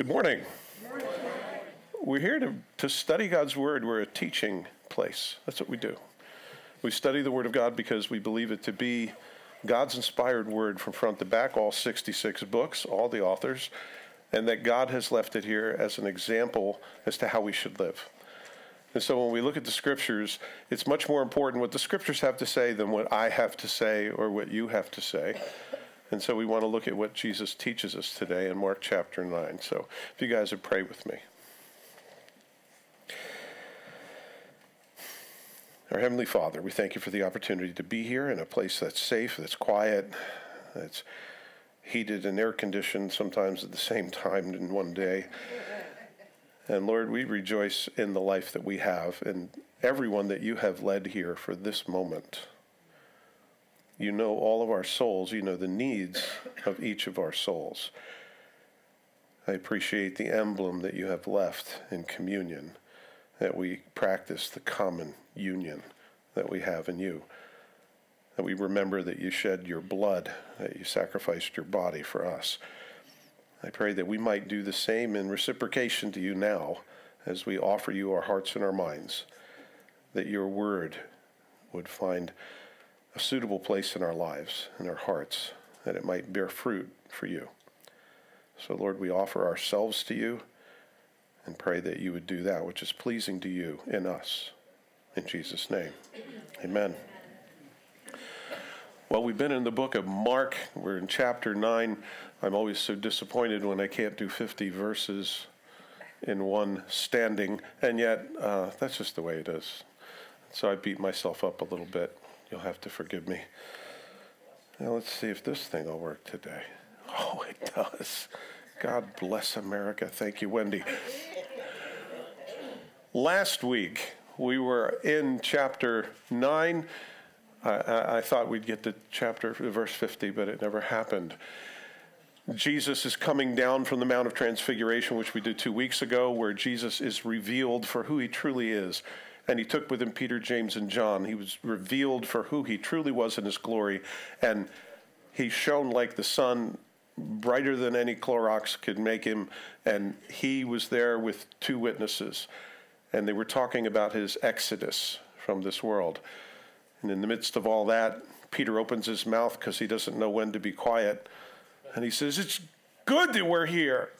Good morning. We're here to, to study God's Word. We're a teaching place. That's what we do. We study the Word of God because we believe it to be God's inspired Word from front to back, all 66 books, all the authors, and that God has left it here as an example as to how we should live. And so when we look at the scriptures, it's much more important what the scriptures have to say than what I have to say or what you have to say. And so we want to look at what Jesus teaches us today in Mark chapter 9. So if you guys would pray with me. Our Heavenly Father, we thank you for the opportunity to be here in a place that's safe, that's quiet, that's heated and air conditioned sometimes at the same time in one day. And Lord, we rejoice in the life that we have and everyone that you have led here for this moment. You know all of our souls. You know the needs of each of our souls. I appreciate the emblem that you have left in communion, that we practice the common union that we have in you. That we remember that you shed your blood, that you sacrificed your body for us. I pray that we might do the same in reciprocation to you now as we offer you our hearts and our minds, that your word would find a suitable place in our lives, in our hearts, that it might bear fruit for you. So, Lord, we offer ourselves to you and pray that you would do that which is pleasing to you in us. In Jesus' name, amen. Well, we've been in the book of Mark. We're in chapter 9. I'm always so disappointed when I can't do 50 verses in one standing, and yet uh, that's just the way it is. So I beat myself up a little bit. You'll have to forgive me. Now let's see if this thing will work today. Oh, it does. God bless America. Thank you, Wendy. Last week, we were in chapter 9. I, I, thought we'd get to chapter verse 50, but it never happened. Jesus is coming down from the Mount of Transfiguration, which we did two weeks ago, where Jesus is revealed for who he truly is and he took with him Peter, James, and John. He was revealed for who he truly was in his glory, and he shone like the sun, brighter than any Clorox could make him, and he was there with two witnesses, and they were talking about his exodus from this world. And in the midst of all that, Peter opens his mouth because he doesn't know when to be quiet, and he says, It's good that we're here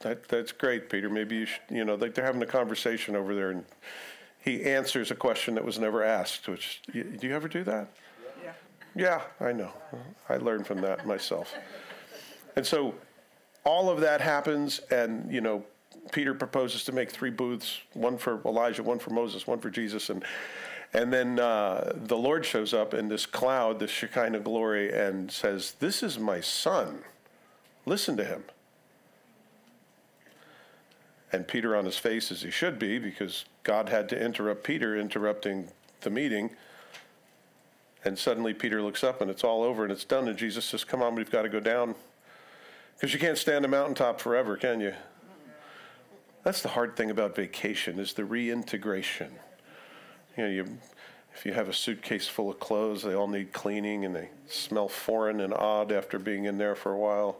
that, that's great, Peter. Maybe you should, you know, they're having a conversation over there, and he answers a question that was never asked. Which do you ever do that? Yeah. Yeah, I know. I learned from that myself. And so, all of that happens, and you know, Peter proposes to make three booths: one for Elijah, one for Moses, one for Jesus, and and then uh, the Lord shows up in this cloud, this Shekinah glory, and says, "This is my son. Listen to him." And Peter on his face as he should be because God had to interrupt Peter interrupting the meeting. And suddenly Peter looks up and it's all over and it's done. And Jesus says, Come on, we've got to go down. Because you can't stand a mountaintop forever, can you? That's the hard thing about vacation is the reintegration. You know, you, if you have a suitcase full of clothes, they all need cleaning and they smell foreign and odd after being in there for a while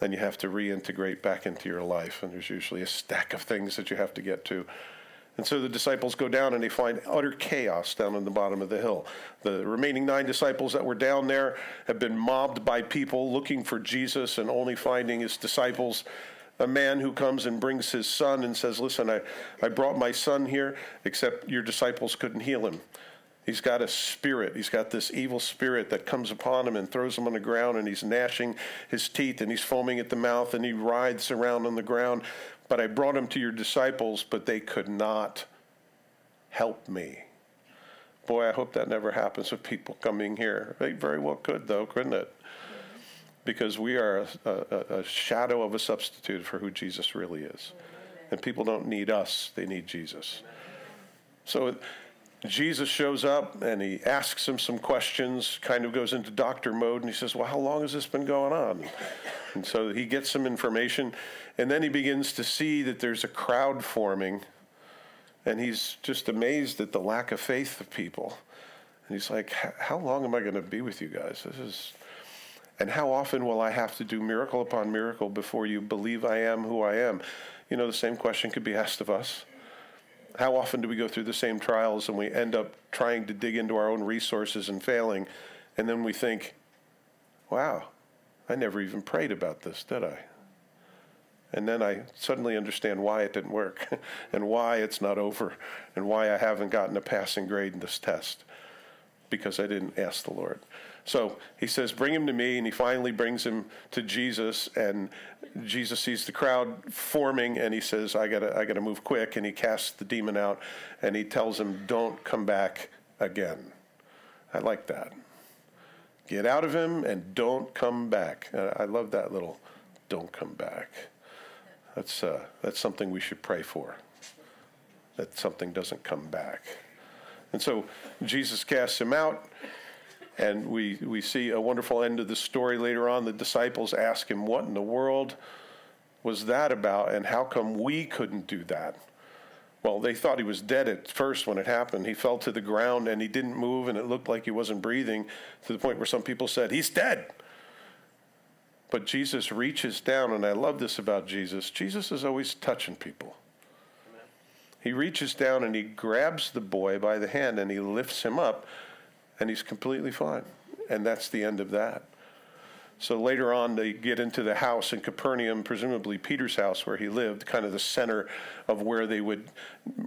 then you have to reintegrate back into your life. And there's usually a stack of things that you have to get to. And so the disciples go down and they find utter chaos down in the bottom of the hill. The remaining nine disciples that were down there have been mobbed by people looking for Jesus and only finding his disciples. A man who comes and brings his son and says, Listen, I, I brought my son here, except your disciples couldn't heal him. He's got a spirit. He's got this evil spirit that comes upon him and throws him on the ground, and he's gnashing his teeth and he's foaming at the mouth and he writhes around on the ground. But I brought him to your disciples, but they could not help me. Boy, I hope that never happens with people coming here. They very well could, though, couldn't it? Because we are a, a, a shadow of a substitute for who Jesus really is. And people don't need us, they need Jesus. So, Jesus shows up and he asks him some questions, kind of goes into doctor mode, and he says, Well, how long has this been going on? And so he gets some information, and then he begins to see that there's a crowd forming, and he's just amazed at the lack of faith of people. And he's like, How long am I going to be with you guys? This is. And how often will I have to do miracle upon miracle before you believe I am who I am? You know, the same question could be asked of us. How often do we go through the same trials and we end up trying to dig into our own resources and failing, and then we think, wow, I never even prayed about this, did I? And then I suddenly understand why it didn't work and why it's not over and why I haven't gotten a passing grade in this test because I didn't ask the Lord. So he says, Bring him to me. And he finally brings him to Jesus. And Jesus sees the crowd forming and he says, I got I got to move quick. And he casts the demon out and he tells him, Don't come back again. I like that. Get out of him and don't come back. I love that little don't come back. That's, uh, that's something we should pray for, that something doesn't come back. And so Jesus casts him out, and we, we see a wonderful end of the story later on. The disciples ask him, What in the world was that about, and how come we couldn't do that? Well, they thought he was dead at first when it happened. He fell to the ground and he didn't move, and it looked like he wasn't breathing to the point where some people said, He's dead. But Jesus reaches down, and I love this about Jesus. Jesus is always touching people. He reaches down and he grabs the boy by the hand and he lifts him up, and he's completely fine. And that's the end of that. So later on, they get into the house in Capernaum, presumably Peter's house where he lived, kind of the center of where they would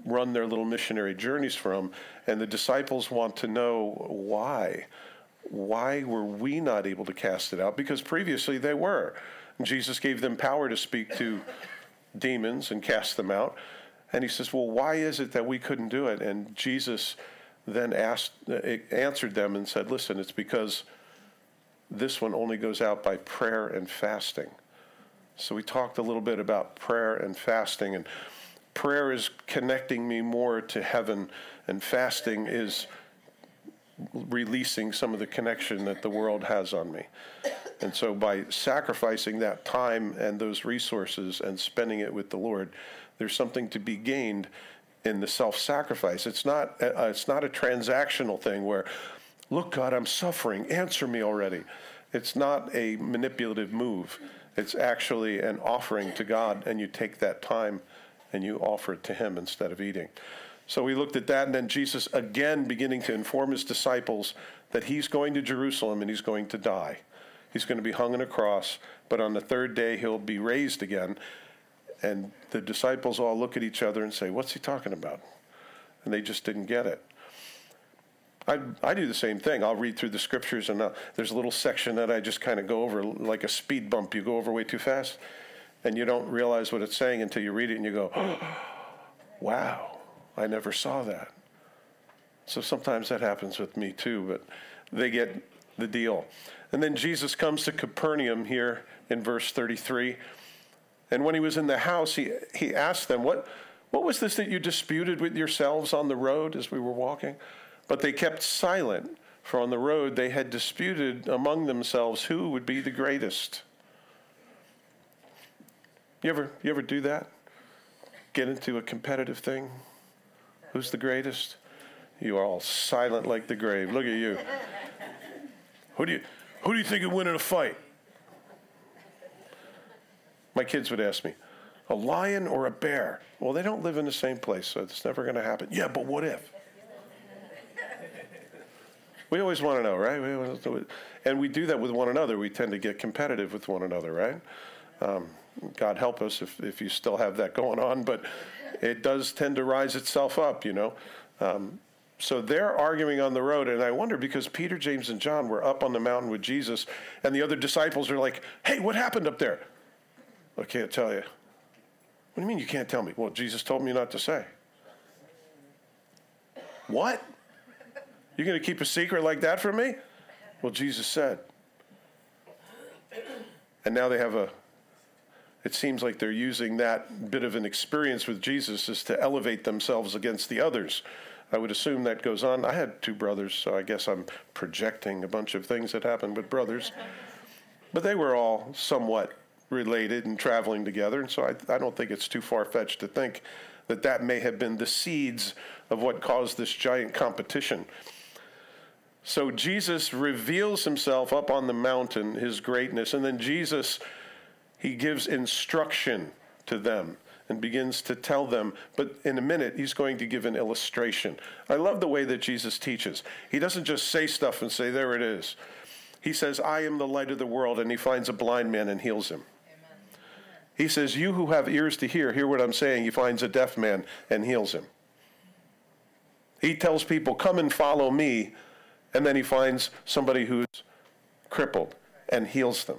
run their little missionary journeys from. And the disciples want to know why why were we not able to cast it out? Because previously they were. Jesus gave them power to speak to demons and cast them out. And he says, Well, why is it that we couldn't do it? And Jesus then asked, uh, answered them and said, Listen, it's because this one only goes out by prayer and fasting. So we talked a little bit about prayer and fasting, and prayer is connecting me more to heaven, and fasting is releasing some of the connection that the world has on me. And so by sacrificing that time and those resources and spending it with the Lord, there's something to be gained in the self-sacrifice. It's not uh, it's not a transactional thing where look God, I'm suffering, answer me already. It's not a manipulative move. It's actually an offering to God and you take that time and you offer it to him instead of eating. So we looked at that, and then Jesus again beginning to inform his disciples that he's going to Jerusalem and he's going to die. He's going to be hung on a cross, but on the third day he'll be raised again. And the disciples all look at each other and say, What's he talking about? And they just didn't get it. I, I do the same thing. I'll read through the scriptures, and uh, there's a little section that I just kind of go over like a speed bump. You go over way too fast, and you don't realize what it's saying until you read it and you go, oh, wow. I never saw that. So sometimes that happens with me too, but they get the deal. And then Jesus comes to Capernaum here in verse 33. And when he was in the house, he, he asked them, what, what was this that you disputed with yourselves on the road as we were walking? But they kept silent, for on the road they had disputed among themselves who would be the greatest. You ever, you ever do that? Get into a competitive thing? Who's the greatest? You are all silent like the grave. Look at you. Who do you, who do you think would win in a fight? My kids would ask me, a lion or a bear? Well, they don't live in the same place, so it's never going to happen. Yeah, but what if? We always want to know, right? And we do that with one another. We tend to get competitive with one another, right? Um, God help us if, if you still have that going on, but it does tend to rise itself up, you know. Um, so they're arguing on the road, and I wonder because Peter, James, and John were up on the mountain with Jesus, and the other disciples are like, "Hey, what happened up there?" I can't tell you. What do you mean you can't tell me? Well, Jesus told me not to say. What? You're going to keep a secret like that from me? Well, Jesus said. And now they have a it seems like they're using that bit of an experience with Jesus as to elevate themselves against the others. I would assume that goes on. I had two brothers, so I guess I'm projecting a bunch of things that happened with brothers. But they were all somewhat related and traveling together, and so I, I don't think it's too far fetched to think that that may have been the seeds of what caused this giant competition. So Jesus reveals himself up on the mountain, his greatness, and then Jesus, he gives instruction to them and begins to tell them. But in a minute, he's going to give an illustration. I love the way that Jesus teaches. He doesn't just say stuff and say, there it is. He says, I am the light of the world, and he finds a blind man and heals him. Amen. He says, You who have ears to hear, hear what I'm saying. He finds a deaf man and heals him. He tells people, Come and follow me. And then he finds somebody who's crippled and heals them.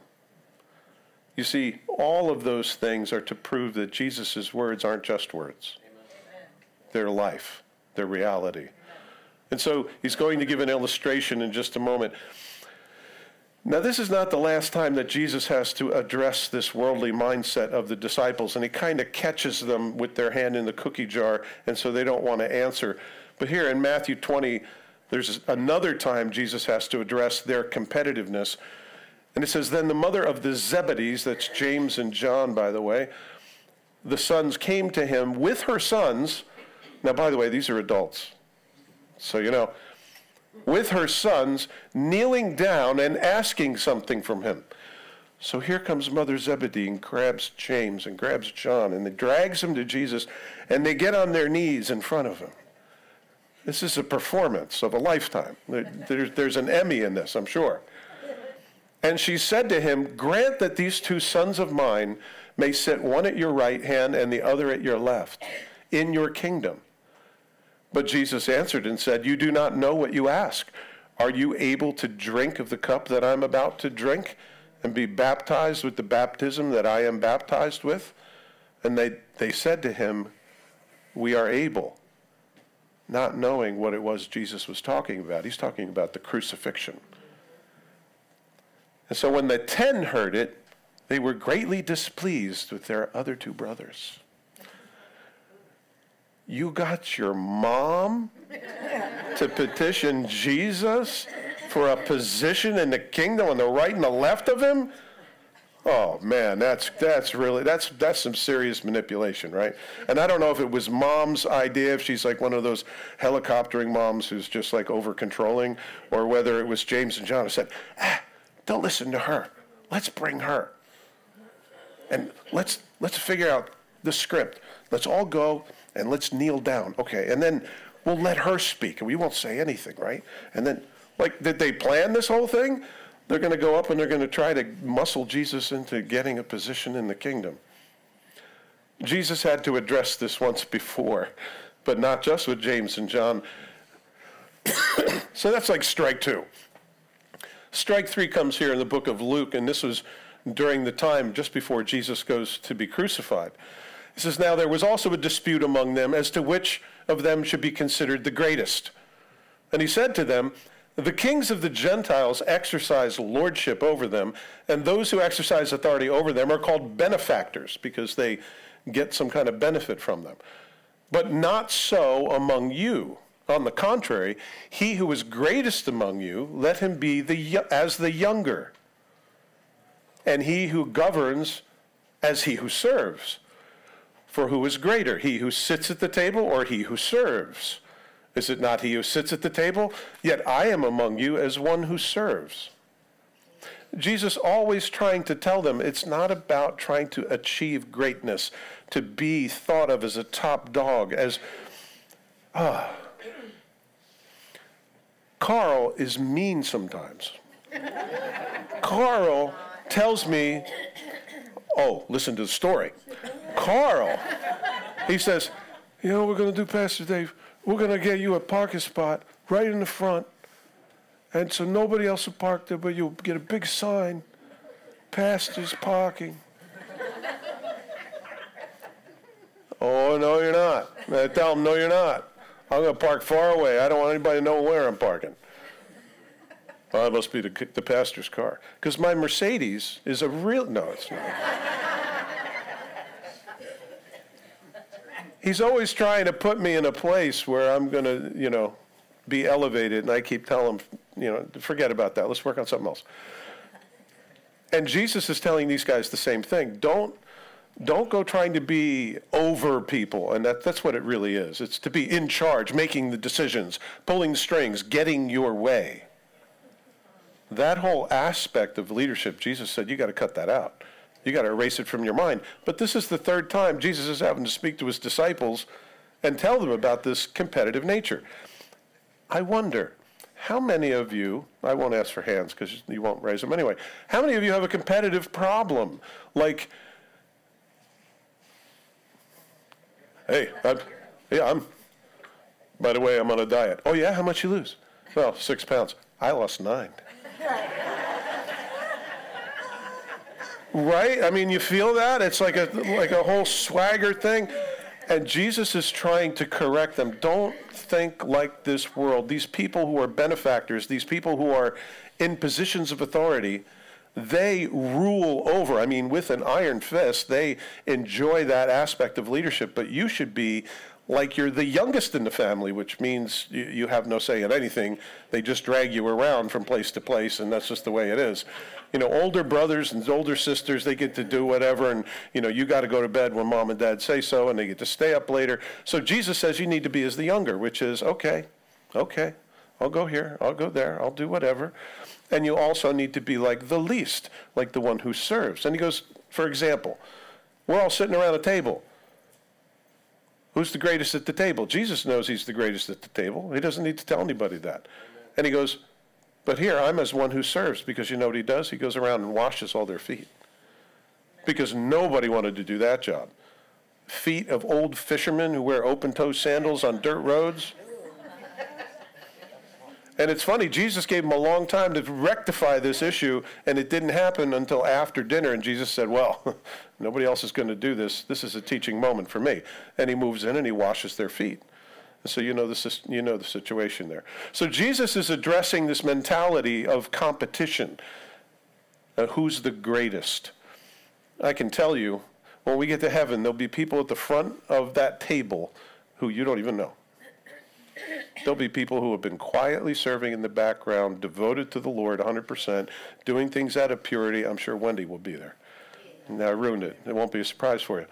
You see, all of those things are to prove that Jesus' words aren't just words, they're life, they're reality. And so he's going to give an illustration in just a moment. Now, this is not the last time that Jesus has to address this worldly mindset of the disciples, and he kind of catches them with their hand in the cookie jar, and so they don't want to answer. But here in Matthew 20, there's another time Jesus has to address their competitiveness and it says, Then the mother of the Zebedees, that's James and John, by the way, the sons came to him with her sons. Now, by the way, these are adults. So, you know, with her sons, kneeling down and asking something from him. So here comes Mother Zebedee and grabs James and grabs John and they drags him to Jesus and they get on their knees in front of him. This is a performance of a lifetime. There, there's an Emmy in this, I'm sure. And she said to him, Grant that these two sons of mine may sit one at your right hand and the other at your left in your kingdom. But Jesus answered and said, You do not know what you ask. Are you able to drink of the cup that I'm about to drink and be baptized with the baptism that I am baptized with? And they, they said to him, We are able, not knowing what it was Jesus was talking about. He's talking about the crucifixion. And so when the ten heard it, they were greatly displeased with their other two brothers. You got your mom to petition Jesus for a position in the kingdom on the right and the left of him? Oh man, that's that's really that's that's some serious manipulation, right? And I don't know if it was mom's idea, if she's like one of those helicoptering moms who's just like over controlling, or whether it was James and John who said, ah, don't listen to her. Let's bring her. And let's let's figure out the script. Let's all go and let's kneel down. Okay. And then we'll let her speak and we won't say anything, right? And then like did they plan this whole thing? They're going to go up and they're going to try to muscle Jesus into getting a position in the kingdom. Jesus had to address this once before, but not just with James and John. so that's like strike two. Strike three comes here in the book of Luke, and this was during the time just before Jesus goes to be crucified. He says, Now there was also a dispute among them as to which of them should be considered the greatest. And he said to them, The kings of the Gentiles exercise lordship over them, and those who exercise authority over them are called benefactors because they get some kind of benefit from them. But not so among you. On the contrary, he who is greatest among you, let him be the, as the younger, and he who governs as he who serves. For who is greater, he who sits at the table or he who serves? Is it not he who sits at the table? Yet I am among you as one who serves. Jesus always trying to tell them it's not about trying to achieve greatness, to be thought of as a top dog, as, ah, Carl is mean sometimes. Carl tells me, oh, listen to the story. Carl, he says, you know we're going to do, Pastor Dave? We're going to get you a parking spot right in the front. And so nobody else will park there, but you'll get a big sign, Pastor's parking. oh, no, you're not. I tell him, no, you're not. I'm going to park far away. I don't want anybody to know where I'm parking. Well, it must be the, the pastor's car. Because my Mercedes is a real. No, it's not. He's always trying to put me in a place where I'm going to, you know, be elevated. And I keep telling him, you know, forget about that. Let's work on something else. And Jesus is telling these guys the same thing. Don't don't go trying to be over people and that, that's what it really is it's to be in charge making the decisions pulling the strings getting your way That whole aspect of leadership, Jesus said, you got to cut that out. You got to erase it from your mind. But this is the third time Jesus is having to speak to his disciples and tell them about this competitive nature. I wonder, how many of you, I won't ask for hands because you won't raise them anyway, how many of you have a competitive problem? Like, hey, I'm, yeah, I'm, by the way, I'm on a diet. Oh, yeah, how much you lose? Well, six pounds. I lost nine. Right? I mean, you feel that? It's like a, like a whole swagger thing. And Jesus is trying to correct them. Don't think like this world. These people who are benefactors, these people who are in positions of authority, they rule over. I mean, with an iron fist, they enjoy that aspect of leadership. But you should be like you're the youngest in the family, which means you, you, have no say in anything. They just drag you around from place to place, and that's just the way it is. You know, older brothers and older sisters, they get to do whatever, and, you know, you got to go to bed when mom and dad say so, and they get to stay up later. So Jesus says you need to be as the younger, which is, okay, okay, I'll go here, I'll go there, I'll do whatever. And you also need to be like the least, like the one who serves. And he goes, for example, we're all sitting around a table. Who's the greatest at the table? Jesus knows he's the greatest at the table. He doesn't need to tell anybody that. And he goes, But here, I'm as one who serves, because you know what he does? He goes around and washes all their feet. Because nobody wanted to do that job. Feet of old fishermen who wear open toe sandals on dirt roads. And it's funny, Jesus gave him a long time to rectify this issue, and it didn't happen until after dinner. And Jesus said, Well, nobody else is going to do this. This is a teaching moment for me. And he moves in and he washes their feet. And so you know, the, you know the situation there. So Jesus is addressing this mentality of competition. Uh, who's the greatest? I can tell you, when we get to heaven, there'll be people at the front of that table who you don't even know. There'll be people who have been quietly serving in the background, devoted to the Lord 100%, doing things out of purity. I'm sure Wendy will be there. Now I ruined it. It won't be a surprise for you.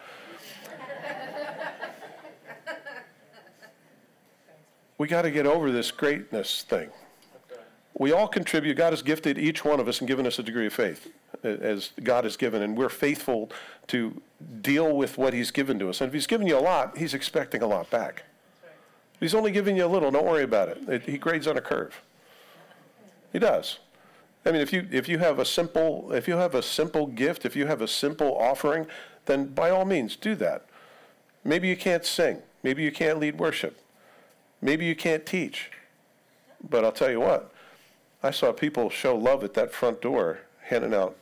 we got to get over this greatness thing. We all contribute. God has gifted each one of us and given us a degree of faith, as God has given, and we're faithful to deal with what He's given to us. And if He's given you a lot, He's expecting a lot back. He's only giving you a little. Don't worry about it. it. He grades on a curve. He does. I mean, if you if you have a simple if you have a simple gift, if you have a simple offering, then by all means do that. Maybe you can't sing. Maybe you can't lead worship. Maybe you can't teach. But I'll tell you what, I saw people show love at that front door, handing out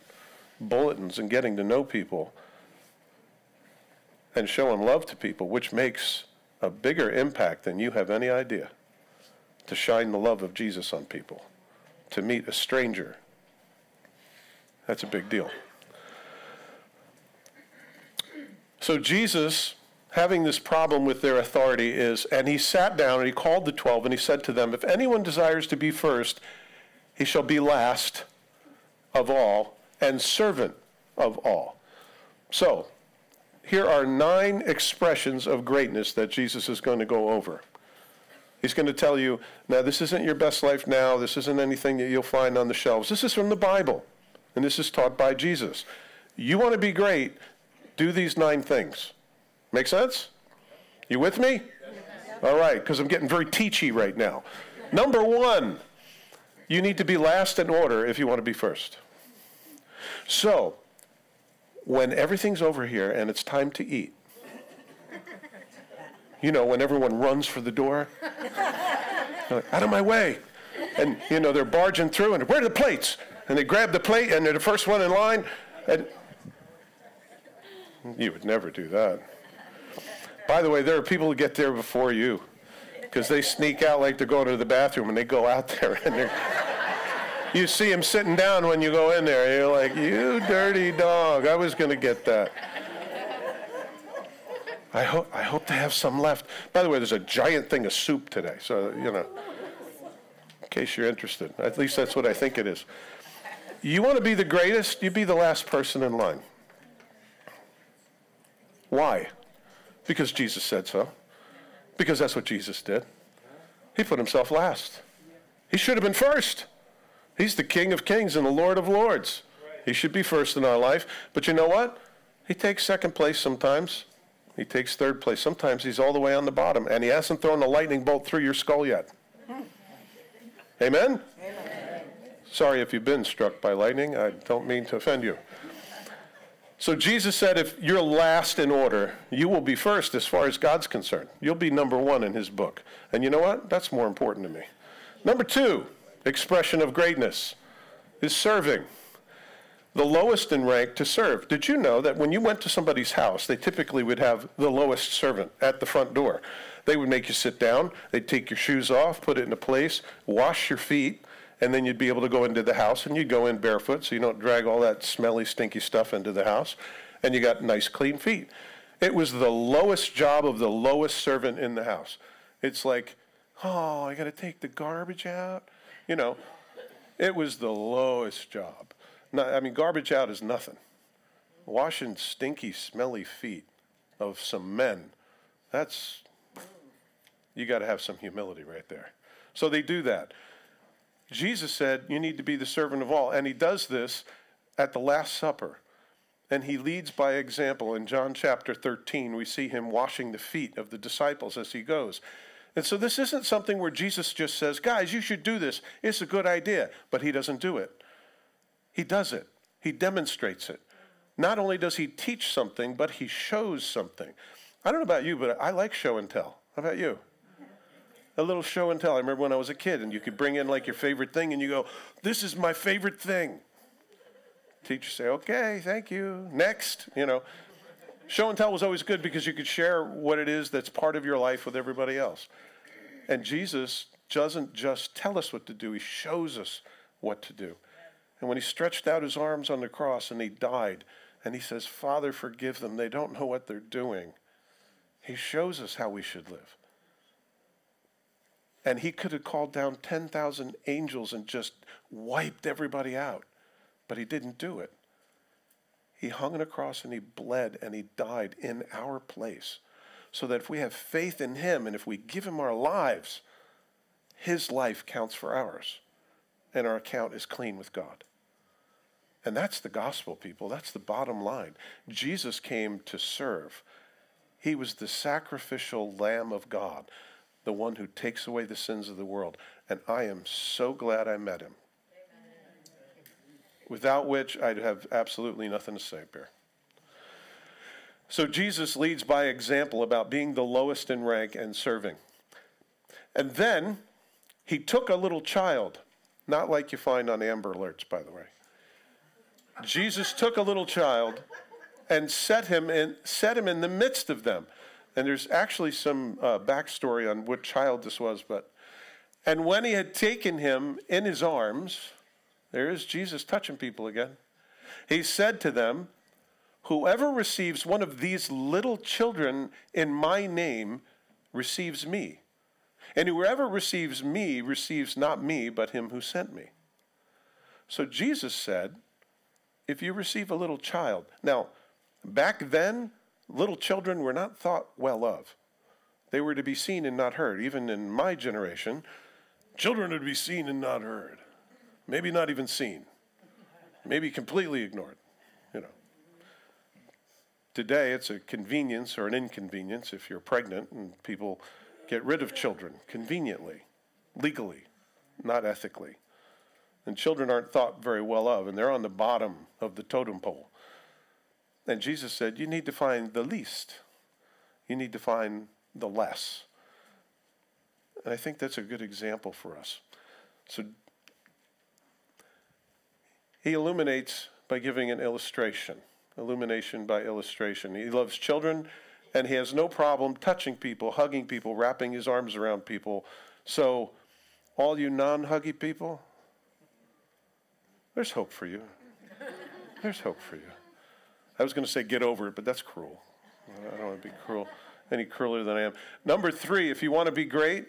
bulletins and getting to know people and showing love to people, which makes a bigger impact than you have any idea to shine the love of Jesus on people, to meet a stranger. That's a big deal. So, Jesus, having this problem with their authority, is, and he sat down and he called the twelve and he said to them, If anyone desires to be first, he shall be last of all and servant of all. So, here are nine expressions of greatness that Jesus is going to go over. He's going to tell you, now, this isn't your best life now. This isn't anything that you'll find on the shelves. This is from the Bible, and this is taught by Jesus. You want to be great, do these nine things. Make sense? You with me? All right, because I'm getting very teachy right now. Number one, you need to be last in order if you want to be first. So, when everything's over here and it's time to eat, you know, when everyone runs for the door, like, out of my way. And, you know, they're barging through and where are the plates? And they grab the plate and they're the first one in line. And you would never do that. By the way, there are people who get there before you because they sneak out like they're going to the bathroom and they go out there and they're you see him sitting down when you go in there. You're like, you dirty dog. I was going to get that. I hope, I hope to have some left. By the way, there's a giant thing of soup today, so, you know, in case you're interested. At least that's what I think it is. You want to be the greatest? You be the last person in line. Why? Because Jesus said so. Because that's what Jesus did. He put himself last. He should have been first. He's the King of Kings and the Lord of Lords. He should be first in our life. But you know what? He takes second place sometimes. He takes third place. Sometimes he's all the way on the bottom, and he hasn't thrown a lightning bolt through your skull yet. Amen? Amen? Sorry if you've been struck by lightning. I don't mean to offend you. So Jesus said, if you're last in order, you will be first as far as God's concerned. You'll be number one in his book. And you know what? That's more important to me. Number two, expression of greatness is serving. The lowest in rank to serve. Did you know that when you went to somebody's house, they typically would have the lowest servant at the front door? They would make you sit down, they'd take your shoes off, put it in a place, wash your feet, and then you'd be able to go into the house and you'd go in barefoot so you don't drag all that smelly, stinky stuff into the house, and you got nice, clean feet. It was the lowest job of the lowest servant in the house. It's like, oh, I got to take the garbage out. You know, it was the lowest job. I mean, garbage out is nothing. Washing stinky, smelly feet of some men, that's, you got to have some humility right there. So they do that. Jesus said, You need to be the servant of all. And he does this at the Last Supper. And he leads by example. In John chapter 13, we see him washing the feet of the disciples as he goes. And so this isn't something where Jesus just says, Guys, you should do this. It's a good idea. But he doesn't do it. He does it, he demonstrates it. Not only does he teach something, but he shows something. I don't know about you, but I like show and tell. How about you? a little show and tell. I remember when I was a kid, and you could bring in like your favorite thing, and you go, "This is my favorite thing." Teacher say, "Okay, thank you. Next." You know, show and tell was always good because you could share what it is that's part of your life with everybody else. And Jesus doesn't just tell us what to do; He shows us what to do. And when He stretched out His arms on the cross and He died, and He says, "Father, forgive them; they don't know what they're doing." He shows us how we should live. And he could have called down 10,000 angels and just wiped everybody out. But he didn't do it. He hung on a cross and he bled and he died in our place. So that if we have faith in him and if we give him our lives, his life counts for ours. And our account is clean with God. And that's the gospel, people. That's the bottom line. Jesus came to serve. He was the sacrificial Lamb of God the one who takes away the sins of the world. And I am so glad I met him. Without which I'd have absolutely nothing to say, Bear. So Jesus leads by example about being the lowest in rank and serving. And then he took a little child, not like you find on Amber Alerts, by the way. Jesus took a little child and set him in, set him in the midst of them. And there's actually some uh, backstory on what child this was, but. And when he had taken him in his arms, there is Jesus touching people again. He said to them, Whoever receives one of these little children in my name receives me. And whoever receives me receives not me, but him who sent me. So Jesus said, If you receive a little child. Now, back then, little children were not thought well of. They were to be seen and not heard. Even in my generation, children are to be seen and not heard. Maybe not even seen. Maybe completely ignored. You know. Today it's a convenience or an inconvenience if you're pregnant and people get rid of children conveniently, legally, not ethically. And children aren't thought very well of, and they're on the bottom of the totem pole. And Jesus said, You need to find the least, you need to find the less. And I think that's a good example for us. So he illuminates by giving an illustration, illumination by illustration. He loves children and he has no problem touching people, hugging people, wrapping his arms around people. So, all you non huggy people, there's hope for you. There's hope for you. I was going to say get over it, but that's cruel. I don't want to be cruel, any crueler than I am. Number three, if you want to be great,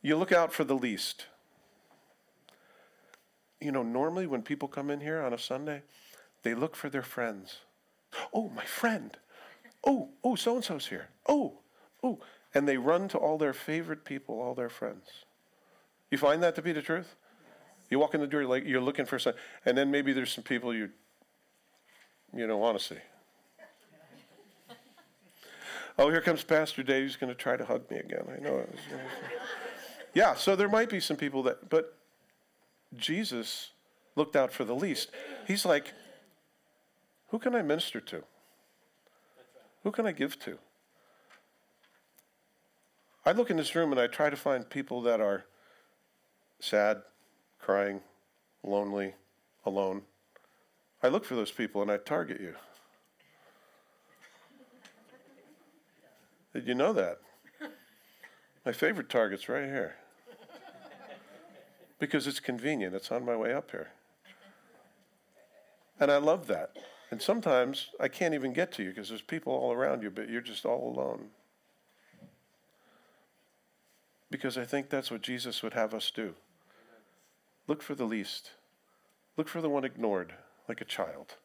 you look out for the least. You know, normally when people come in here on a Sunday, they look for their friends. Oh, my friend. Oh, oh, so and so's here. Oh, oh. And they run to all their favorite people, all their friends. You find that to be the truth? You walk in the door, like you're looking for some, and then maybe there's some people you, you don't want to see. oh, here comes Pastor Dave. He's going to try to hug me again. I know. It yeah, so there might be some people that, but Jesus looked out for the least. He's like, who can I minister to? Who can I give to? I look in this room and I try to find people that are sad, crying, lonely, alone. I look for those people and I target you. Did you know that? My favorite target's right here. Because it's convenient, it's on my way up here. And I love that. And sometimes I can't even get to you because there's people all around you, but you're just all alone. Because I think that's what Jesus would have us do. Look for the least. Look for the one ignored, like a child.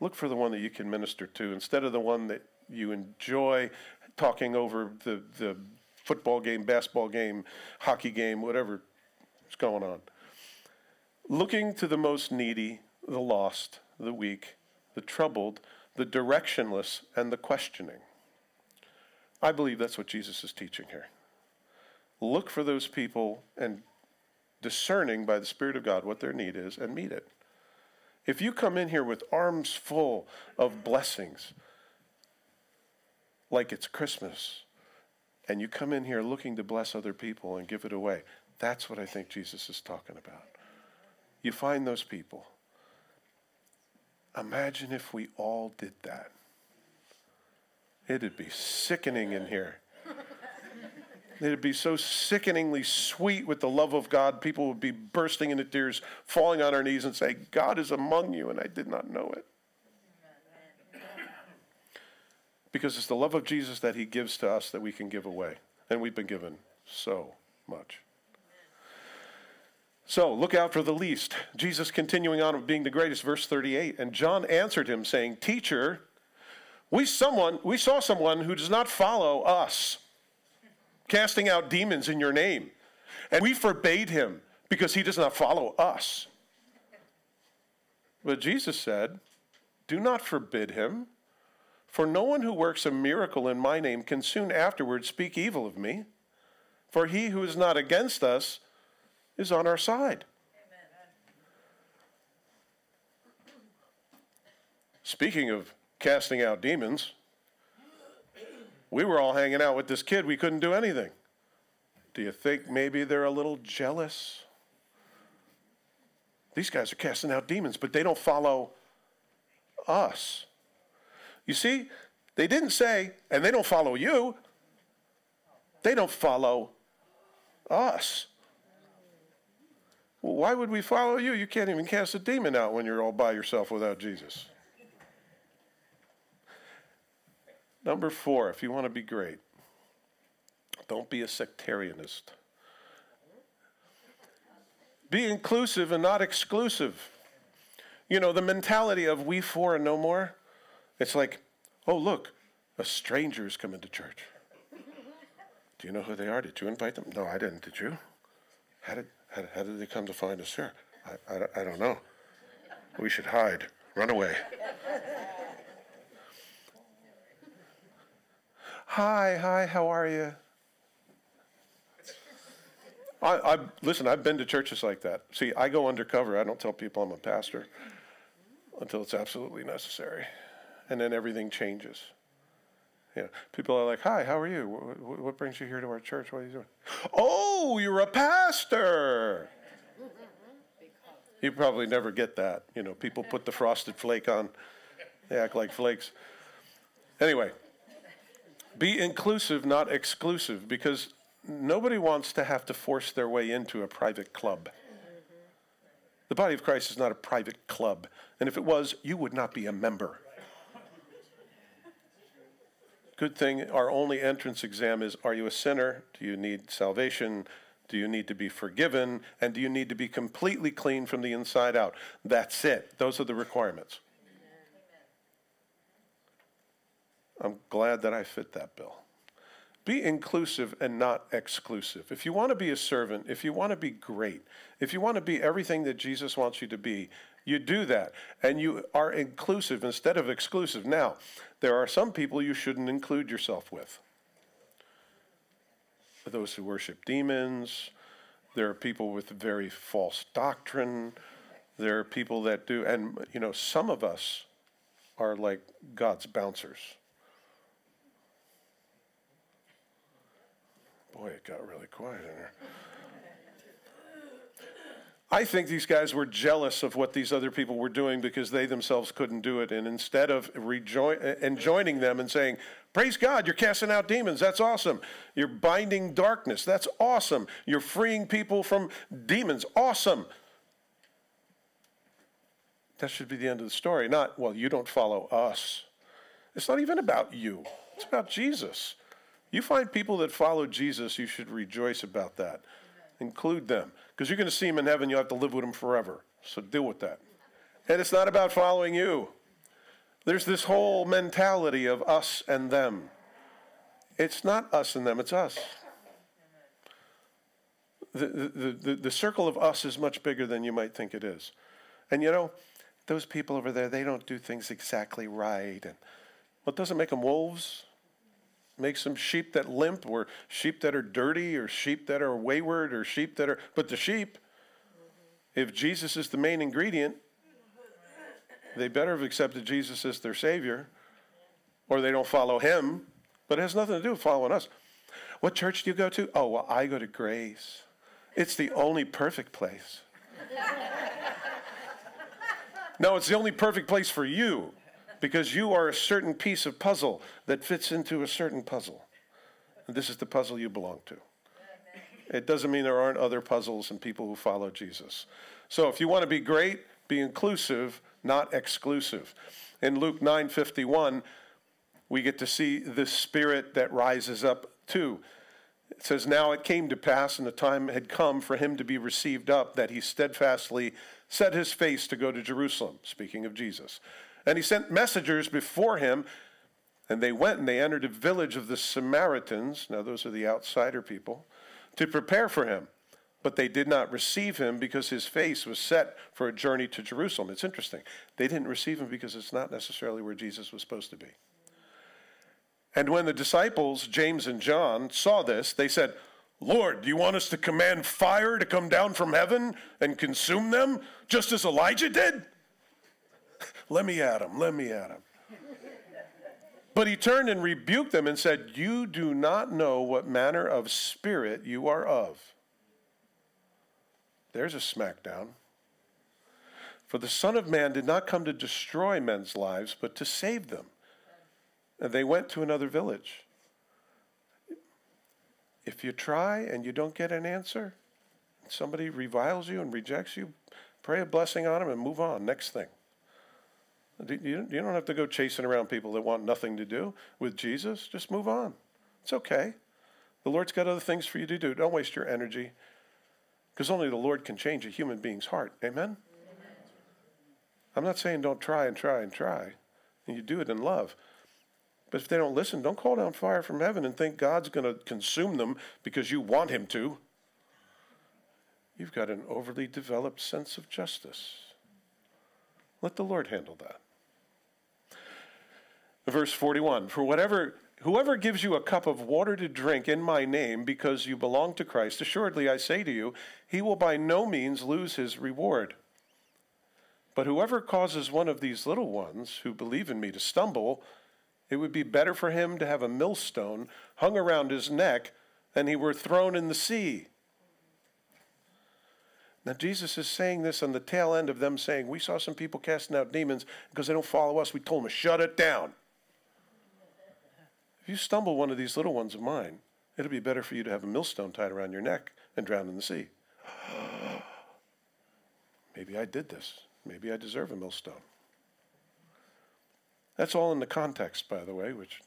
Look for the one that you can minister to instead of the one that you enjoy talking over the, the football game, basketball game, hockey game, whatever is going on. Looking to the most needy, the lost, the weak, the troubled, the directionless, and the questioning. I believe that's what Jesus is teaching here. Look for those people and discerning by the Spirit of God what their need is and meet it. If you come in here with arms full of blessings, like it's Christmas, and you come in here looking to bless other people and give it away, that's what I think Jesus is talking about. You find those people Imagine if we all did that. It'd be sickening in here. It'd be so sickeningly sweet with the love of God. People would be bursting into tears, falling on our knees, and say, God is among you, and I did not know it. Because it's the love of Jesus that He gives to us that we can give away. And we've been given so much. So look out for the least. Jesus continuing on with being the greatest, verse 38. And John answered him, saying, Teacher, we someone we saw someone who does not follow us, casting out demons in your name. And we forbade him because he does not follow us. But Jesus said, Do not forbid him, for no one who works a miracle in my name can soon afterwards speak evil of me. For he who is not against us is on our side. Speaking of casting out demons, we were all hanging out with this kid. We couldn't do anything. Do you think maybe they're a little jealous? These guys are casting out demons, but they don't follow us. You see, they didn't say, and they don't follow you, they don't follow us. Well, why would we follow you? You can't even cast a demon out when you're all by yourself without Jesus. Number four, if you want to be great, don't be a sectarianist. Be inclusive and not exclusive. You know, the mentality of we four and no more, it's like, oh, look, a stranger is coming to church. Do you know who they are? Did you invite them? No, I didn't. Did you? How did, how, how did they come to find us here? I, I, I don't know. We should hide, run away. hi, hi, how are you? I, I, listen. I've been to churches like that. See, I go undercover. I don't tell people I'm a pastor until it's absolutely necessary, and then everything changes. Yeah, people are like, "Hi, how are you? What, what brings you here to our church? What are you doing?" Oh, you're a pastor. You probably never get that. You know, people put the frosted flake on. They act like flakes. Anyway, be inclusive, not exclusive, because nobody wants to have to force their way into a private club. The body of Christ is not a private club. And if it was, you would not be a member. Good thing our only entrance exam is Are you a sinner? Do you need salvation? Do you need to be forgiven? And do you need to be completely clean from the inside out? That's it. Those are the requirements. I'm glad that I fit that bill. Be inclusive and not exclusive. If you want to be a servant, if you want to be great, if you want to be everything that Jesus wants you to be, you do that. And you are inclusive instead of exclusive. Now, there are some people you shouldn't include yourself with those who worship demons. There are people with very false doctrine. There are people that do, and you know, some of us are like God's bouncers. Boy, it got really quiet in there. I think these guys were jealous of what these other people were doing because they themselves couldn't do it. And instead of rejoin, and joining them and saying, Praise God, you're casting out demons. That's awesome. You're binding darkness. That's awesome. You're freeing people from demons. Awesome. That should be the end of the story. Not, well, you don't follow us. It's not even about you, it's about Jesus. You find people that follow Jesus, you should rejoice about that. Include them. Because you're going to see them in heaven, you'll have to live with them forever. So deal with that. And it's not about following you. There's this whole mentality of us and them. It's not us and them, it's us. The, the, the, the circle of us is much bigger than you might think it is. And you know, those people over there, they don't do things exactly right. And what doesn't make them wolves? Make some sheep that limp, or sheep that are dirty, or sheep that are wayward, or sheep that are. But the sheep, if Jesus is the main ingredient, they better have accepted Jesus as their Savior, or they don't follow Him. But it has nothing to do with following us. What church do you go to? Oh, well, I go to Grace. It's the only perfect place. no, it's the only perfect place for you because you are a certain piece of puzzle that fits into a certain puzzle. And this is the puzzle you belong to. It doesn't mean there aren't other puzzles and people who follow Jesus. So if you want to be great, be inclusive, not exclusive. In Luke 9:51, we get to see the spirit that rises up too. It says, Now it came to pass, and the time had come for him to be received up, that he steadfastly set his face to go to Jerusalem, speaking of Jesus. And he sent messengers before him, and they went and they entered a village of the Samaritans. Now, those are the outsider people, to prepare for him. But they did not receive him because his face was set for a journey to Jerusalem. It's interesting. They didn't receive him because it's not necessarily where Jesus was supposed to be. And when the disciples, James and John, saw this, they said, Lord, do you want us to command fire to come down from heaven and consume them, just as Elijah did? Let me at him, let me at him. But he turned and rebuked them and said, You do not know what manner of spirit you are of. There's a smackdown. For the Son of Man did not come to destroy men's lives, but to save them. And they went to another village. If you try and you don't get an answer, somebody reviles you and rejects you, pray a blessing on them and move on. Next thing. You don't have to go chasing around people that want nothing to do with Jesus. Just move on. It's okay. The Lord's got other things for you to do. Don't waste your energy because only the Lord can change a human being's heart. Amen? I'm not saying don't try and try and try, and you do it in love. But if they don't listen, don't call down fire from heaven and think God's going to consume them because you want Him to. You've got an overly developed sense of justice. Let the Lord handle that. Verse 41 For whatever whoever gives you a cup of water to drink in my name because you belong to Christ, assuredly I say to you, he will by no means lose his reward. But whoever causes one of these little ones who believe in me to stumble, it would be better for him to have a millstone hung around his neck than he were thrown in the sea. Now, Jesus is saying this on the tail end of them saying, We saw some people casting out demons because they don't follow us. We told them to shut it down. If you stumble one of these little ones of mine, it'll be better for you to have a millstone tied around your neck and drown in the sea. Maybe I did this. Maybe I deserve a millstone. That's all in the context, by the way. Which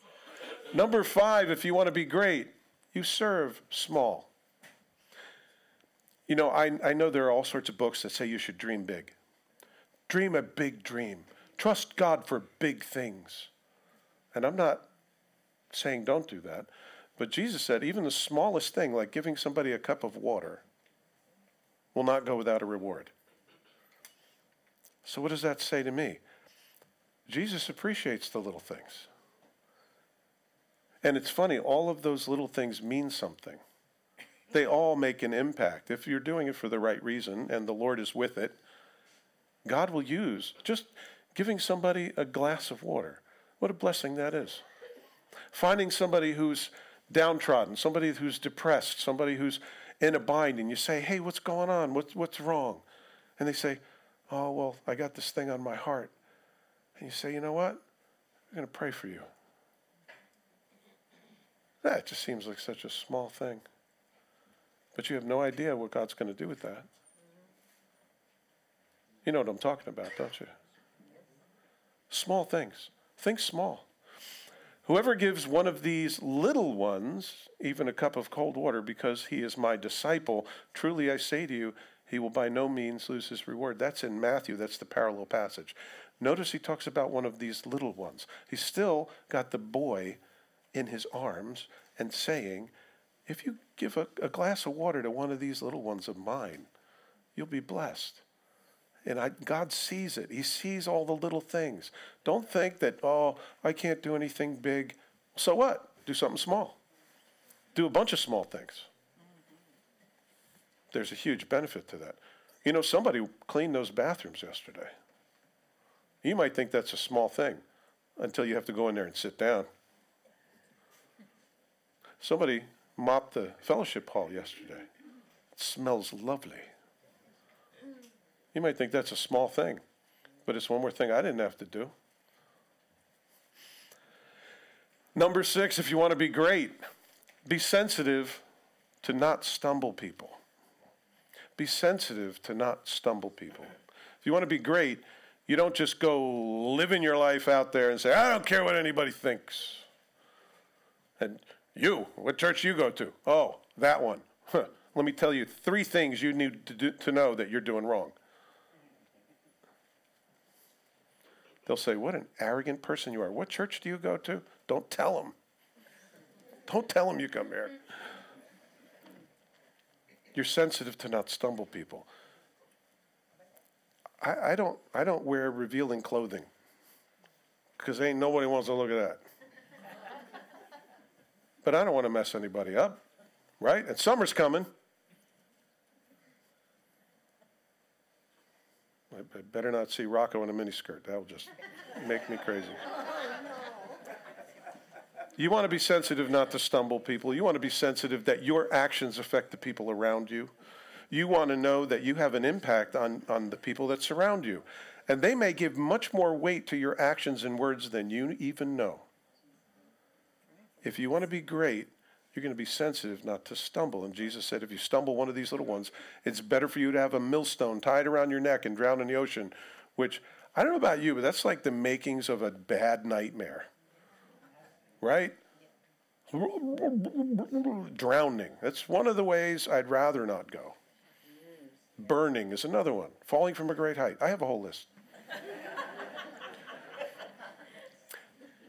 number five, if you want to be great, you serve small. You know, I, I know there are all sorts of books that say you should dream big. Dream a big dream. Trust God for big things. And I'm not saying don't do that. But Jesus said, even the smallest thing, like giving somebody a cup of water, will not go without a reward. So, what does that say to me? Jesus appreciates the little things. And it's funny, all of those little things mean something. They all make an impact. If you're doing it for the right reason and the Lord is with it, God will use just giving somebody a glass of water. What a blessing that is. Finding somebody who's downtrodden, somebody who's depressed, somebody who's in a bind, and you say, Hey, what's going on? What's, what's wrong? And they say, Oh, well, I got this thing on my heart. And you say, You know what? I'm going to pray for you. That just seems like such a small thing. But you have no idea what God's going to do with that. You know what I'm talking about, don't you? Small things. Think small. Whoever gives one of these little ones even a cup of cold water because he is my disciple, truly I say to you, he will by no means lose his reward. That's in Matthew, that's the parallel passage. Notice he talks about one of these little ones. He's still got the boy in his arms and saying, If you give a, a glass of water to one of these little ones of mine, you'll be blessed. And I, God sees it. He sees all the little things. Don't think that, oh, I can't do anything big. So what? Do something small. Do a bunch of small things. There's a huge benefit to that. You know, somebody cleaned those bathrooms yesterday. You might think that's a small thing until you have to go in there and sit down. Somebody mopped the fellowship hall yesterday. It smells lovely. You might think that's a small thing, but it's one more thing I didn't have to do. Number six, if you want to be great, be sensitive to not stumble people. Be sensitive to not stumble people. If you want to be great, you don't just go living your life out there and say, I don't care what anybody thinks. And you, what church you go to? Oh, that one. Huh. Let me tell you three things you need to, do, to know that you're doing wrong. They'll say, What an arrogant person you are. What church do you go to? Don't tell them. Don't tell them you come here. You're sensitive to not stumble people. I, I don't I don't wear revealing clothing because ain't nobody wants to look at that. but I don't want to mess anybody up, right? And summer's coming. I better not see Rocco in a miniskirt. That will just make me crazy. You want to be sensitive not to stumble people. You want to be sensitive that your actions affect the people around you. You want to know that you have an impact on, on the people that surround you. And they may give much more weight to your actions and words than you even know. If you want to be great, you're going to be sensitive not to stumble. And Jesus said, if you stumble one of these little ones, it's better for you to have a millstone tied around your neck and drown in the ocean, which I don't know about you, but that's like the makings of a bad nightmare right? Drowning. That's one of the ways I'd rather not go. Burning is another one. Falling from a great height. I have a whole list.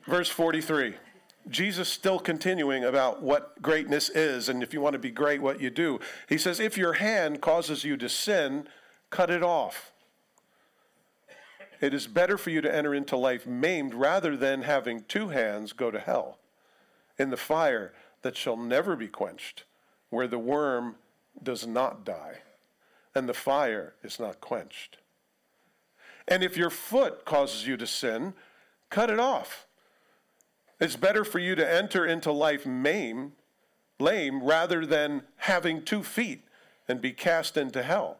Verse 43. Jesus still continuing about what greatness is and if you want to be great, what you do. He says, If your hand causes you to sin, cut it off. It is better for you to enter into life maimed rather than having two hands go to hell in the fire that shall never be quenched, where the worm does not die and the fire is not quenched. And if your foot causes you to sin, cut it off. It's better for you to enter into life maimed, lame, rather than having two feet and be cast into hell,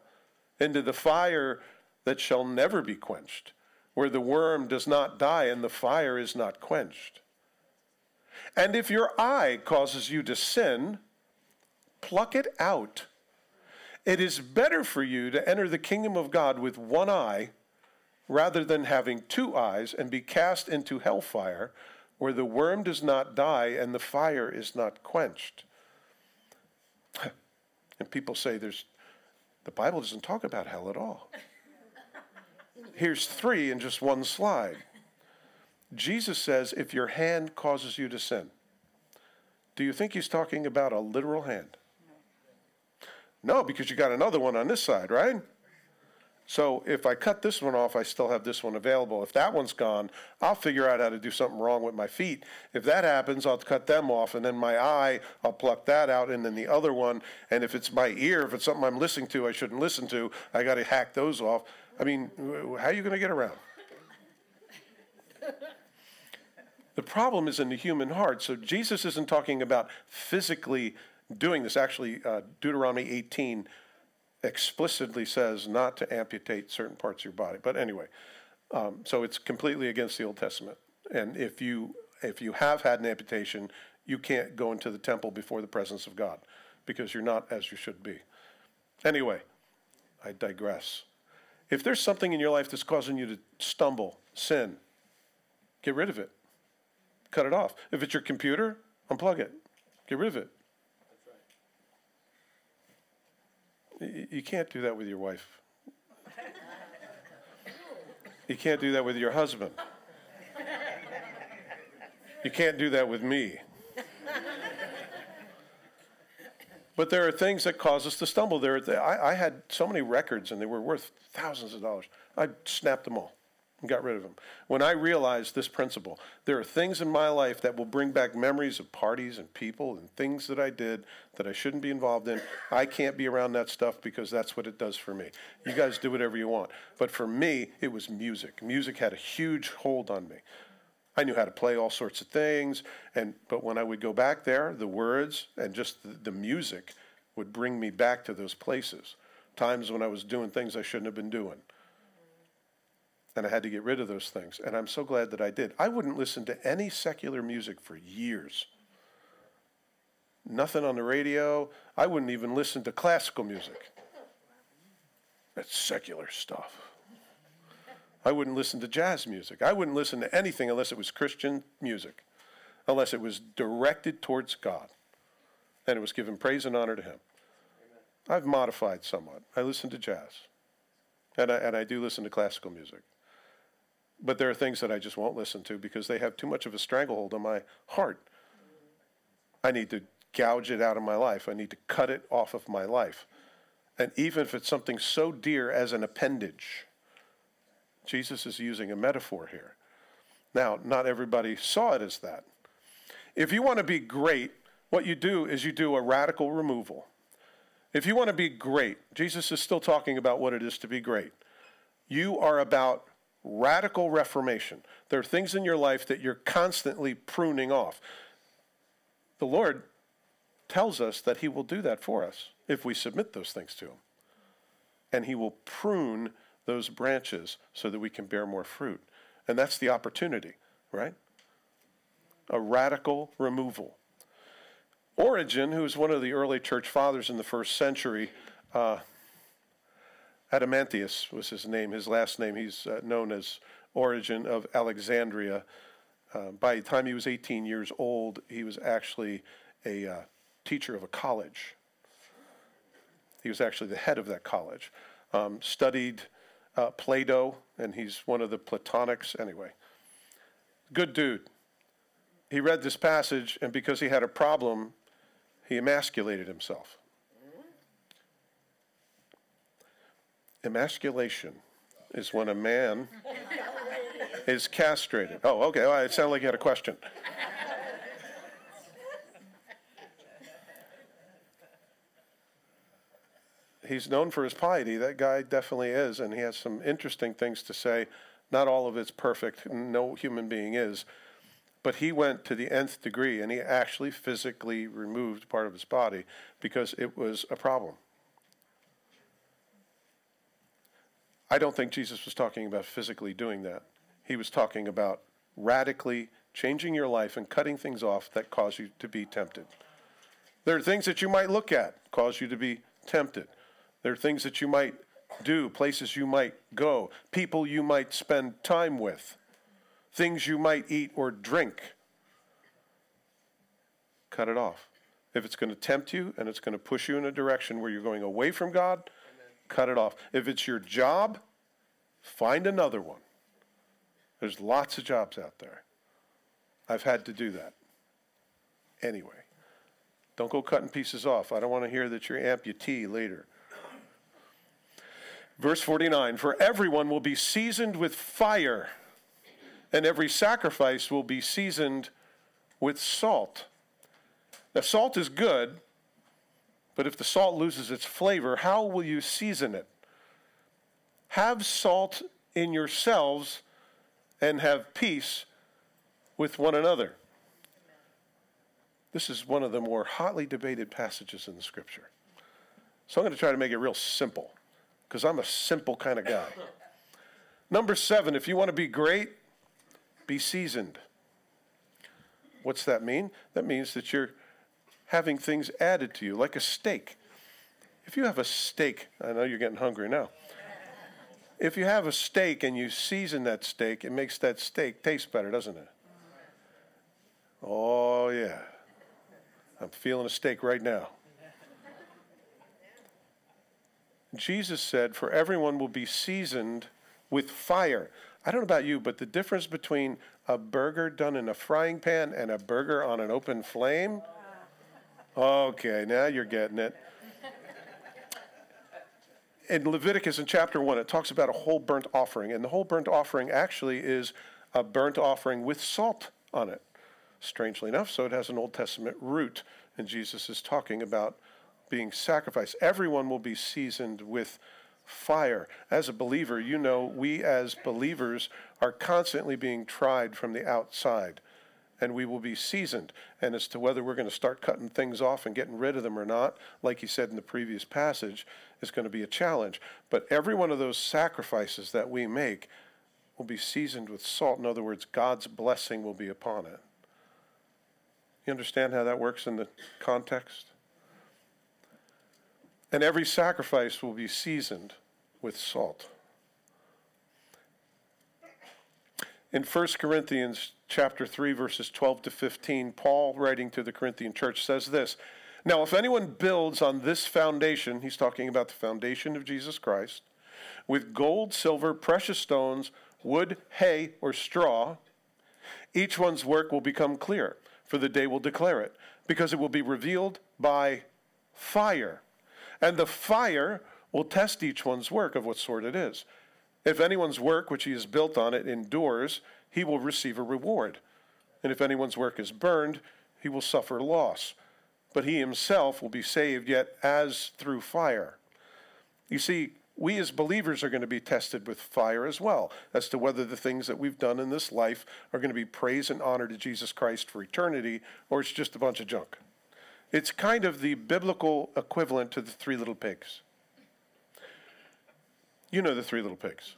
into the fire that shall never be quenched, where the worm does not die and the fire is not quenched. And if your eye causes you to sin, pluck it out. It is better for you to enter the kingdom of God with one eye rather than having two eyes and be cast into hellfire, where the worm does not die and the fire is not quenched. And people say there's the Bible doesn't talk about hell at all. Here's three in just one slide. Jesus says if your hand causes you to sin, Do you think he's talking about a literal hand? No, because you got another one on this side, right? So if I cut this one off, I still have this one available. If that one's gone, I'll figure out how to do something wrong with my feet. If that happens, I'll cut them off, and then my eye, I'll pluck that out, and then the other one. And if it's my ear, if it's something I'm listening to, I shouldn't listen to, I got to hack those off. I mean, how are you going to get around? the problem is in the human heart. So Jesus isn't talking about physically doing this. Actually, uh, Deuteronomy 18 explicitly says not to amputate certain parts of your body. But anyway, um, so it's completely against the Old Testament. And if you if you have had an amputation, you can't go into the temple before the presence of God because you're not as you should be. Anyway, I digress. If there's something in your life that's causing you to stumble, sin, get rid of it. Cut it off. If it's your computer, unplug it. Get rid of it. You can't do that with your wife. You can't do that with your husband. You can't do that with me. But there are things that cause us to stumble. There, I, I had so many records, and they were worth thousands of dollars. I snapped them all and got rid of them. When I realized this principle, there are things in my life that will bring back memories of parties and people and things that I did that I shouldn't be involved in. I can't be around that stuff because that's what it does for me. You guys do whatever you want. But for me, it was music. Music had a huge hold on me. I knew how to play all sorts of things, and but when I would go back there, the words and just the, the music would bring me back to those places. Times when I was doing things I shouldn't have been doing and I had to get rid of those things. And I'm so glad that I did. I wouldn't listen to any secular music for years. Nothing on the radio. I wouldn't even listen to classical music. That's secular stuff. I wouldn't listen to jazz music. I wouldn't listen to anything unless it was Christian music, unless it was directed towards God and it was given praise and honor to Him. I've modified somewhat. I listen to jazz, and I, and I do listen to classical music. But there are things that I just won't listen to because they have too much of a stranglehold on my heart. I need to gouge it out of my life. I need to cut it off of my life. And even if it's something so dear as an appendage, Jesus is using a metaphor here. Now, not everybody saw it as that. If you want to be great, what you do is you do a radical removal. If you want to be great, Jesus is still talking about what it is to be great. You are about radical reformation. There are things in your life that you're constantly pruning off. The Lord tells us that He will do that for us if we submit those things to Him. And He will prune those branches so that we can bear more fruit. And that's the opportunity, right? A radical removal. Origen, who was one of the early church fathers in the first century, uh, Adamantius was his name, his last name. He's uh, known as Origen of Alexandria. Uh, by the time he was 18 years old, he was actually a uh, teacher of a college. He was actually the head of that college. Um, studied uh, Plato, and he's one of the Platonics. Anyway, good dude. He read this passage, and because he had a problem, he emasculated himself. Emasculation is when a man is castrated. Oh, okay. Well, it sounded like you had a question. He's known for his piety. That guy definitely is, and he has some interesting things to say. Not all of it's perfect. No human being is. But he went to the nth degree, and he actually physically removed part of his body because it was a problem. I don't think Jesus was talking about physically doing that. He was talking about radically changing your life and cutting things off that cause you to be tempted. There are things that you might look at cause you to be tempted. There are things that you might do, places you might go, people you might spend time with, things you might eat or drink. Cut it off. If it's going to tempt you and it's going to push you in a direction where you're going away from God, cut it off. If it's your job, find another one. There's lots of jobs out there. I've had to do that. Anyway, Don't go cutting pieces off. I don't want to hear that you're amputee later. Verse 49 For everyone will be seasoned with fire, and every sacrifice will be seasoned with salt. Now, salt is good, but if the salt loses its flavor, how will you season it? Have salt in yourselves and have peace with one another. This is one of the more hotly debated passages in the scripture. So I'm going to try to make it real simple because I'm a simple kind of guy. Number seven, if you want to be great, be seasoned. What's that mean? That means that you're having things added to you, like a steak. If you have a steak, I know you're getting hungry now. If you have a steak and you season that steak, it makes that steak taste better, doesn't it? Oh, yeah. I'm feeling a steak right now. Jesus said, For everyone will be seasoned with fire. I don't know about you, but the difference between a burger done in a frying pan and a burger on an open flame. Okay, now you're getting it. In Leviticus in chapter 1, it talks about a whole burnt offering, and the whole burnt offering actually is a burnt offering with salt on it. Strangely enough, so it has an Old Testament root, and Jesus is talking about being sacrificed. Everyone will be seasoned with fire. As a believer, you know, we as believers are constantly being tried from the outside, and we will be seasoned. And as to whether we're going to start cutting things off and getting rid of them or not, like he said in the previous passage, is going to be a challenge. But every one of those sacrifices that we make will be seasoned with salt. In other words, God's blessing will be upon it. You understand how that works in the context? And every sacrifice will be seasoned with salt. In 1 Corinthians chapter 3 verses 12 to 15, Paul writing to the Corinthian church says this, "Now if anyone builds on this foundation, he's talking about the foundation of Jesus Christ, with gold, silver, precious stones, wood, hay, or straw, each one's work will become clear, for the day will declare it, because it will be revealed by fire." And the fire will test each one's work of what sort it is. If anyone's work which he has built on it endures, he will receive a reward. And if anyone's work is burned, he will suffer loss. But he himself will be saved, yet as through fire. You see, we as believers are going to be tested with fire as well, as to whether the things that we've done in this life are going to be praise and honor to Jesus Christ for eternity, or it's just a bunch of junk. It's kind of the biblical equivalent to the three little pigs. You know the three little pigs.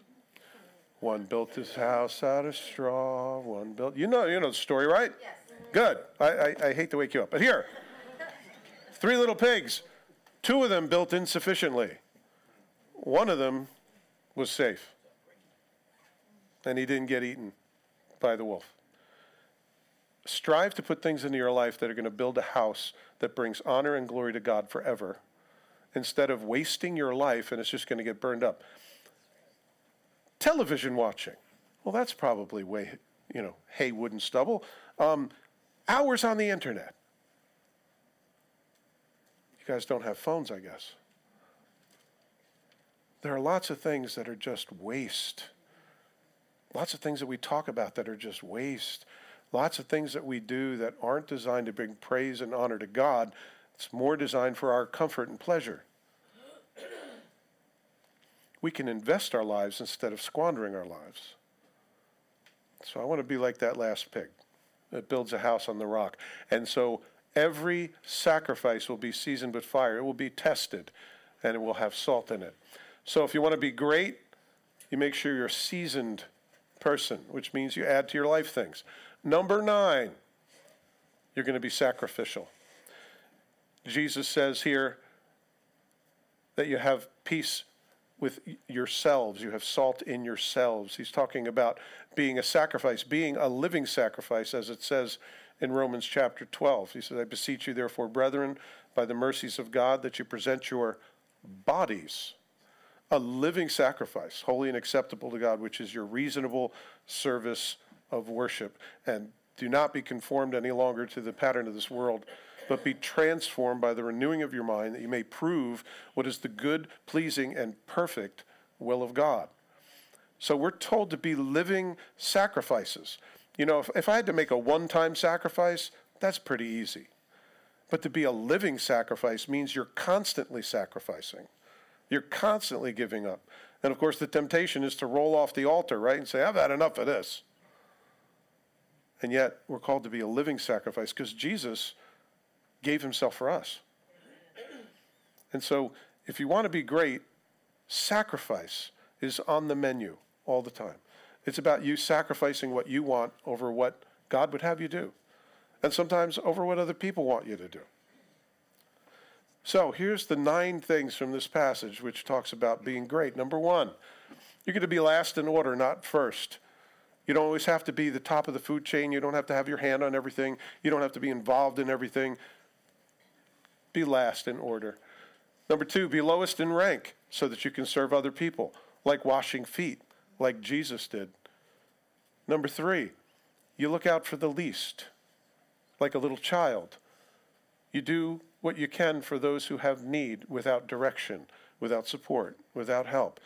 One built his house out of straw. One built. You know, you know the story, right? Yes. Good. I, I, I hate to wake you up, but here, three little pigs. Two of them built insufficiently. One of them was safe, and he didn't get eaten by the wolf. Strive to put things into your life that are going to build a house that brings honor and glory to God forever instead of wasting your life and it's just going to get burned up. Television watching. Well, that's probably way, you know, hay, wood, and stubble. Um, hours on the internet. You guys don't have phones, I guess. There are lots of things that are just waste. Lots of things that we talk about that are just waste. Lots of things that we do that aren't designed to bring praise and honor to God. It's more designed for our comfort and pleasure. We can invest our lives instead of squandering our lives. So I want to be like that last pig that builds a house on the rock. And so every sacrifice will be seasoned with fire, it will be tested, and it will have salt in it. So if you want to be great, you make sure you're a seasoned person, which means you add to your life things. Number nine, you're going to be sacrificial. Jesus says here that you have peace with yourselves. You have salt in yourselves. He's talking about being a sacrifice, being a living sacrifice, as it says in Romans chapter 12. He says, I beseech you, therefore, brethren, by the mercies of God, that you present your bodies a living sacrifice, holy and acceptable to God, which is your reasonable service of worship. And do not be conformed any longer to the pattern of this world, but be transformed by the renewing of your mind, that you may prove what is the good, pleasing, and perfect will of God. So we're told to be living sacrifices. You know, if, if I had to make a one time sacrifice, that's pretty easy. But to be a living sacrifice means you're constantly sacrificing. You're constantly giving up. And of course, the temptation is to roll off the altar, right, and say, I've had enough of this. And yet, we're called to be a living sacrifice because Jesus gave himself for us. And so, if you want to be great, sacrifice is on the menu all the time. It's about you sacrificing what you want over what God would have you do, and sometimes over what other people want you to do. So, here's the nine things from this passage which talks about being great. Number one, you're going to be last in order, not first. You don't always have to be the top of the food chain. You don't have to have your hand on everything. You don't have to be involved in everything. Be last in order. Number two, be lowest in rank so that you can serve other people, like washing feet, like Jesus did. Number three, you look out for the least, like a little child. You do what you can for those who have need without direction, without support, without help.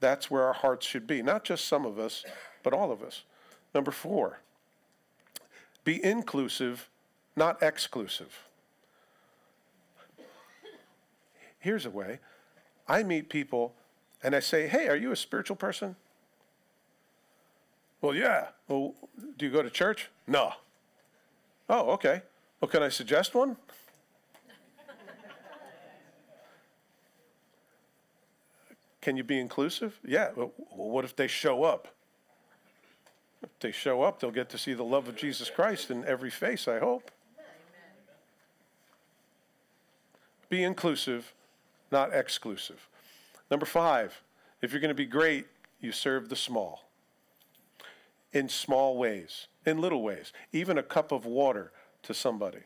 That's where our hearts should be, not just some of us, but all of us. Number four, be inclusive, not exclusive. Here's a way I meet people and I say, Hey, are you a spiritual person? Well, yeah. Well, do you go to church? No. Oh, okay. Well, can I suggest one? can you be inclusive? Yeah. Well, what if they show up? If they show up, they'll get to see the love of Jesus Christ in every face, I hope. Be inclusive, not exclusive. Number five, if you're going to be great, you serve the small in small ways, in little ways, even a cup of water to somebody.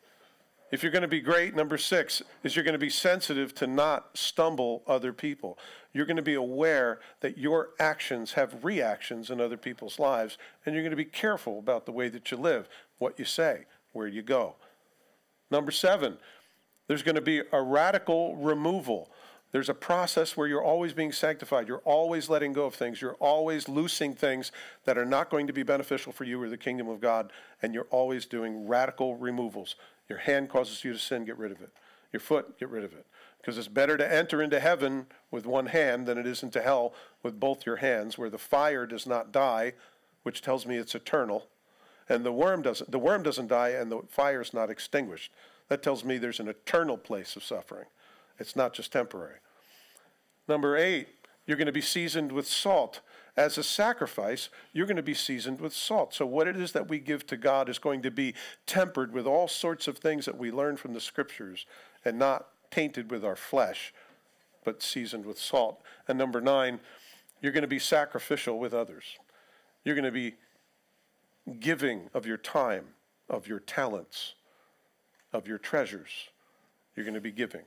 If you're going to be great, number six is you're going to be sensitive to not stumble other people. You're going to be aware that your actions have reactions in other people's lives, and you're going to be careful about the way that you live, what you say, where you go. Number seven, there's going to be a radical removal. There's a process where you're always being sanctified. You're always letting go of things. You're always loosing things that are not going to be beneficial for you or the kingdom of God, and you're always doing radical removals. Your hand causes you to sin, get rid of it. Your foot, get rid of it. Because it's better to enter into heaven with one hand than it is into hell with both your hands, where the fire does not die, which tells me it's eternal, and the worm doesn't. The worm doesn't die, and the fire is not extinguished. That tells me there's an eternal place of suffering. It's not just temporary. Number eight, you're going to be seasoned with salt as a sacrifice, you're going to be seasoned with salt. So, what it is that we give to God is going to be tempered with all sorts of things that we learn from the scriptures and not tainted with our flesh, but seasoned with salt. And number nine, you're going to be sacrificial with others. You're going to be giving of your time, of your talents, of your treasures. You're going to be giving.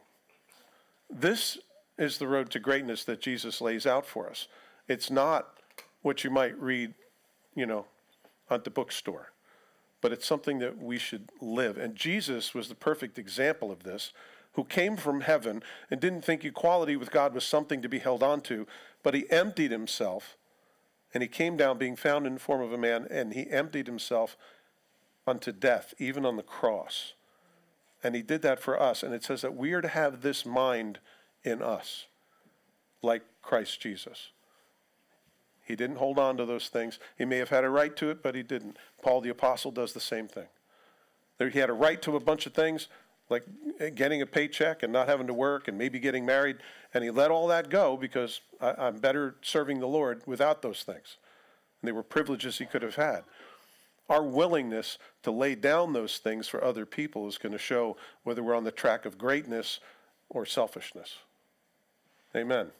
This is the road to greatness that Jesus lays out for us. It's not what you might read, you know, at the bookstore. But it's something that we should live. And Jesus was the perfect example of this, who came from heaven and didn't think equality with God was something to be held on to, but he emptied himself and he came down being found in the form of a man and he emptied himself unto death, even on the cross. And he did that for us. And it says that we are to have this mind in us, like Christ Jesus. He didn't hold on to those things. He may have had a right to it, but he didn't. Paul the Apostle does the same thing. He had a right to a bunch of things, like getting a paycheck and not having to work and maybe getting married, and he let all that go because I, am better serving the Lord without those things. And they were privileges he could have had. Our willingness to lay down those things for other people is going to show whether we're on the track of greatness or selfishness. Amen.